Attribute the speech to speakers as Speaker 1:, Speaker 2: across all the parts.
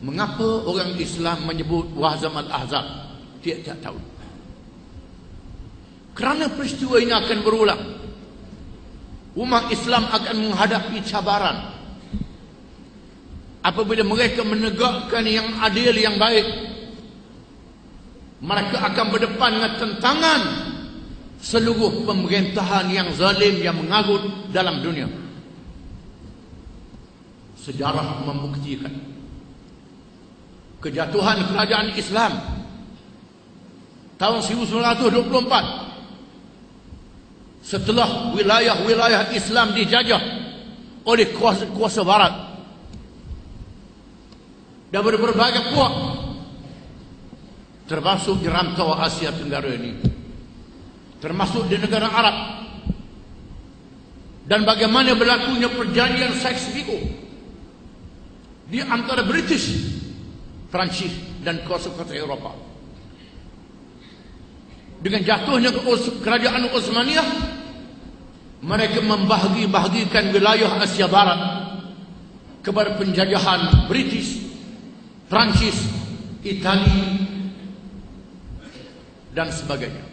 Speaker 1: Mengapa orang Islam menyebut Wahzam al-Ahzab? Dia tak tahu. Kerana peristiwa ini akan berulang. Umat Islam akan menghadapi cabaran. Apabila mereka menegakkan yang adil, yang baik. Mereka akan berdepan dengan tentangan seluruh pemerintahan yang zalim, yang mengagut dalam dunia. Sejarah membuktikan kejatuhan kerajaan Islam. Tahun 1924 setelah wilayah-wilayah Islam dijajah oleh kuasa-kuasa barat dan berbagai puak termasuk di rantau Asia Tenggara ini termasuk di negara Arab dan bagaimana berlakunya perjanjian Sykes-Picot di antara British Perancis dan kuasa-kuasa Eropah. Dengan jatuhnya kerajaan Osmaniyah, mereka membahagi-bahagikan wilayah Asia Barat kepada penjajahan British, Perancis, Itali dan sebagainya.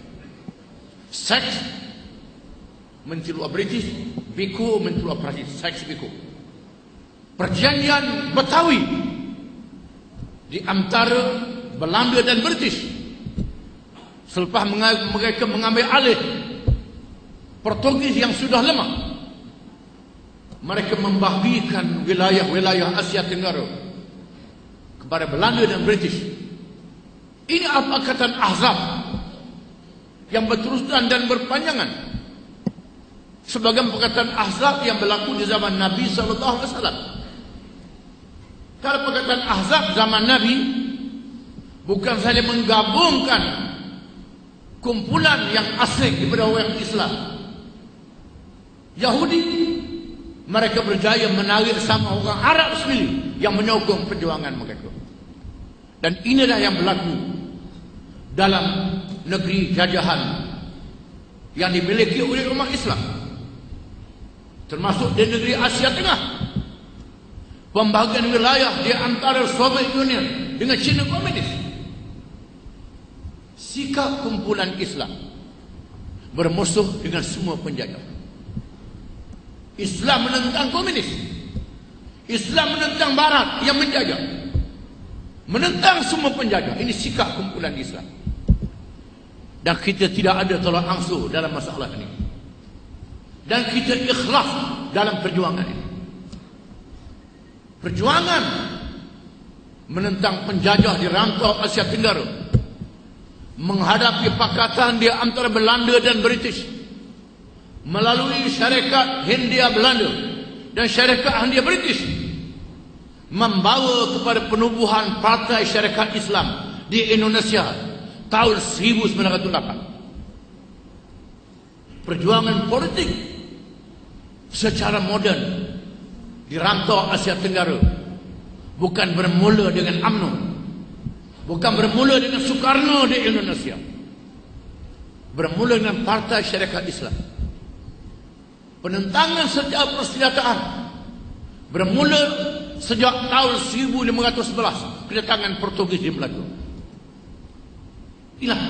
Speaker 1: Seks mencelua British, Biko mencelua Perancis, Seks Biko. Perjanjian Betawi di antara Belanda dan British. Selepas mereka mengambil alih Portugis yang sudah lemah mereka membahagikan wilayah-wilayah Asia Tenggara kepada Belanda dan British. Ini apa kata Ahzab yang berterusan dan berpanjangan sebagai perkataan Ahzab yang berlaku di zaman Nabi sallallahu alaihi wasallam kalau perkataan Ahzab zaman Nabi bukan saja menggabungkan kumpulan yang asing daripada orang Islam. Yahudi mereka berjaya menarik sama orang Arab sendiri yang menyokong perjuangan mereka. Dan inilah yang berlaku dalam negeri jajahan yang dimiliki oleh umat Islam. Termasuk di negeri Asia Tengah pembahagian wilayah di antara Soviet Union dengan China Komunis. Sikap kumpulan Islam bermusuh dengan semua penjajah. Islam menentang komunis. Islam menentang barat yang menjajah. Menentang semua penjajah. Ini sikap kumpulan Islam. Dan kita tidak ada tolak angsuh dalam masalah ini. Dan kita ikhlas dalam perjuangan ini perjuangan menentang penjajah di rantau Asia Tenggara menghadapi pakatan di antara Belanda dan British melalui syarikat Hindia Belanda dan syarikat Hindia British membawa kepada penubuhan Partai Syarikat Islam di Indonesia tahun 1908 perjuangan politik secara moden di rantau Asia Tenggara. Bukan bermula dengan UMNO. Bukan bermula dengan Soekarno di Indonesia. Bermula dengan Partai Syarikat Islam. Penentangan sejak persenjataan bermula sejak tahun 1511 kedatangan Portugis di Melaka inilah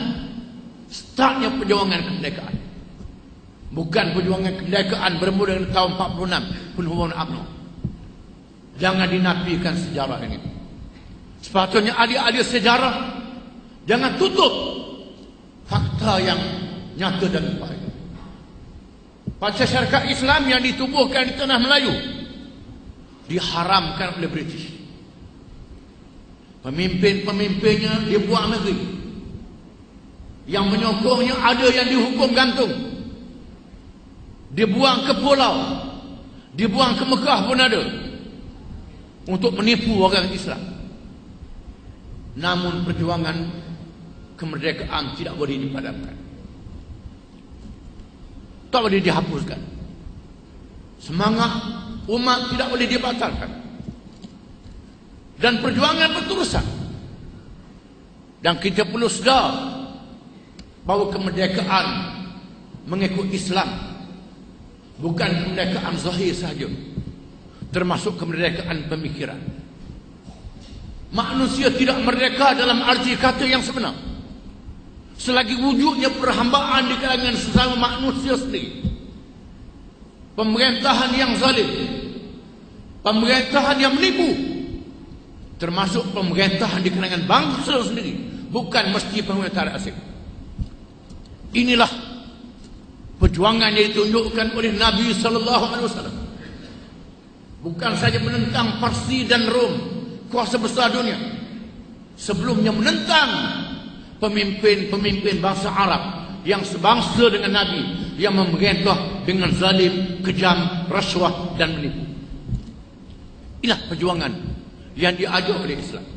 Speaker 1: startnya perjuangan kemerdekaan. Bukan perjuangan kemerdekaan bermula dengan tahun 46 penubuhan UMNO Jangan dinafikan sejarah ini. Sepatutnya adik-adik sejarah jangan tutup fakta yang nyata dan baik. Pada syarikat Islam yang ditubuhkan di tanah Melayu diharamkan oleh British. Pemimpin-pemimpinnya dibuang negeri. Yang menyokongnya ada yang dihukum gantung. Dibuang ke pulau. Dibuang ke Mekah pun ada untuk menipu orang Islam. Namun perjuangan kemerdekaan tidak boleh dipadamkan. Tak boleh dihapuskan. Semangat umat tidak boleh dibatalkan. Dan perjuangan berterusan. Dan kita perlu sedar bahawa kemerdekaan mengikut Islam bukan kemerdekaan zahir sahaja termasuk kemerdekaan pemikiran Manusia tidak merdeka dalam arti kata yang sebenar. Selagi wujudnya perhambaan di kalangan sesama manusia sendiri. Pemerintahan yang zalim. Pemerintahan yang menipu. Termasuk pemerintahan di kalangan bangsa sendiri. Bukan mesti pemerintahan asing. Inilah perjuangan yang ditunjukkan oleh Nabi sallallahu alaihi wasallam. Bukan saja menentang Parsi dan Rom, kuasa besar dunia. Sebelumnya menentang pemimpin-pemimpin bangsa Arab yang sebangsa dengan Nabi yang memerintah dengan zalim, kejam, rasuah dan menipu. Inilah perjuangan yang diajar oleh Islam.